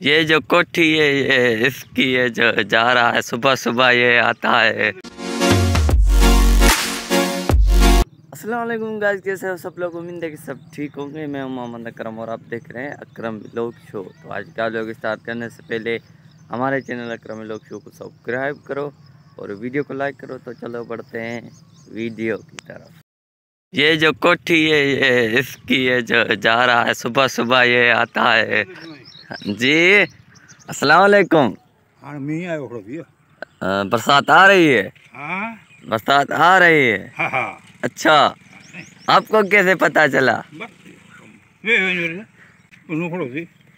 ये जो कोठी है ये इसकी है जो जा रहा है सुबह सुबह ये आता है। असलम गाइस कैसे हो सब लोग? उम्मीद है कि सब ठीक होंगे। मैं हूँ मोहम्मद अकरम और आप देख रहे हैं अकरम लोग शो। तो आज का लोग स्टार्ट करने से पहले हमारे चैनल अकरम लोग शो को सब्सक्राइब करो और वीडियो को लाइक करो। तो चलो बढ़ते हैं वीडियो की तरफ़। ये जो कोठी है ये इसकी है जो जा रहा है सुबह सुबह ये आता है। जी अस्सलाम वालेकुम हाँ आयो हिकिड़ो भैया। बरसात आ रही है? हाँ। बरसात आ रही है? हा हा। अच्छा आपको कैसे पता चला?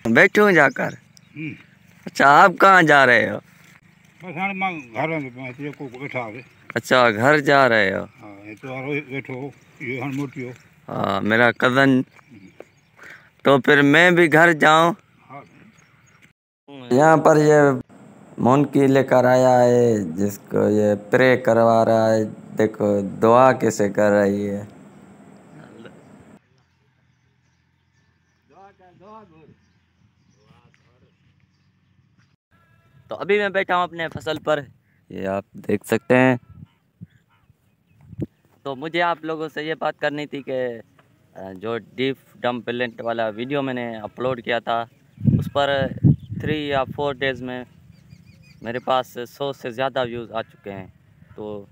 बैठूं जाकर? हम्म। अच्छा आप कहाँ जा रहे हो? माँ घर अच्छा घर जा रहे हो? हा वारो वेठो हो हाँ मेरा कज़न। तो फिर मैं भी घर जाऊँ? हा यहाँ पर ये मोनकी लेकर आया है जिसको ये प्रे करवा रहा है। देखो दुआ कैसे कर रही है। तो अभी मैं बैठा हूँ अपने फ़सल पर। ये आप देख सकते हैं। तो मुझे आप लोगों से ये बात करनी थी कि जो डीप डम पेलेंट वाला वीडियो मैंने अपलोड किया था उस पर थ्री या फोर डेज़ में मेरे पास सौ से ज़्यादा व्यूज़ आ चुके हैं। तो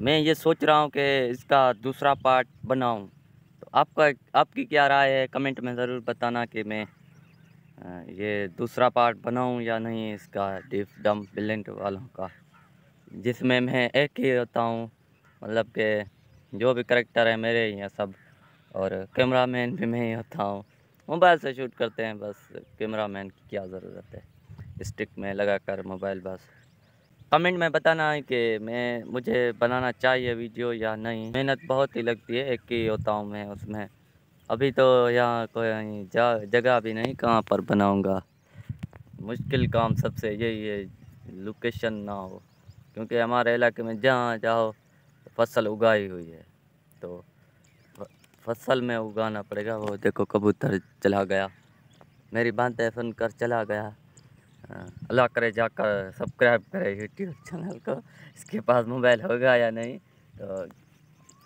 मैं ये सोच रहा हूँ कि इसका दूसरा पार्ट बनाऊँ। तो आपका, आपकी क्या राय है? कमेंट में ज़रूर बताना कि मैं ये दूसरा पार्ट बनाऊँ या नहीं इसका डीप डम बिलेंट वालों का। जिसमें मैं एक ही होता हूँ मतलब कि जो भी करेक्टर है मेरे ही हैं सब। और कैमरामैन भी मैं ही होता हूँ। मोबाइल से शूट करते हैं, बस कैमरामैन की क्या ज़रूरत है? स्टिक में लगा कर मोबाइल बस। कमेंट में बताना है कि मैं, मुझे बनाना चाहिए वीडियो या नहीं? मेहनत बहुत ही लगती है एक ही होता हूँ मैं उसमें। अभी तो यहाँ कोई जगह भी नहीं, कहाँ पर बनाऊँगा? मुश्किल काम सबसे यही है, लोकेशन ना हो। क्योंकि हमारे इलाके में जहाँ जाओ, फ़सल उगाई हुई है तो फ़सल में उगाना पड़ेगा। वो देखो कबूतर चला गया। मेरी बात बातें सुनकर चला गया। हाँ, अल्लाह करे जाकर सब्सक्राइब करे यूट्यूब चैनल को। इसके पास मोबाइल होगा या नहीं? तो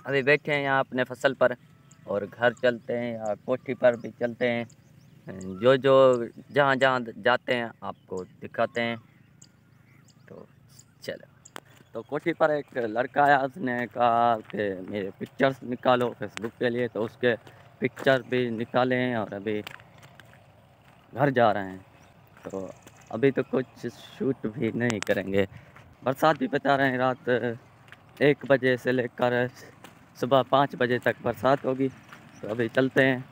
अभी बैठे हैं यहाँ अपने फ़सल पर और घर चलते हैं या कोठी पर भी चलते हैं। जो जो जहाँ जहाँ जाते हैं आपको दिखाते हैं। तो चलो। तो कोठी पर एक लड़का आया उसने कहा कि मेरे पिक्चर्स निकालो फेसबुक के लिए तो उसके पिक्चर भी निकाले और अभी घर जा रहे हैं। तो अभी तो कुछ शूट भी नहीं करेंगे। बरसात भी बता रहे हैं रात एक बजे से लेकर सुबह पाँच बजे तक बरसात होगी। तो अभी चलते हैं,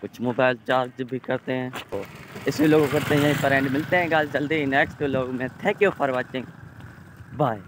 कुछ मोबाइल चार्ज भी करते हैं। तो इसी लोगों करते हैं यहीं पर एंड मिलते हैं गाल जल्दी नेक्स्ट लोग में। Thank you for watching bye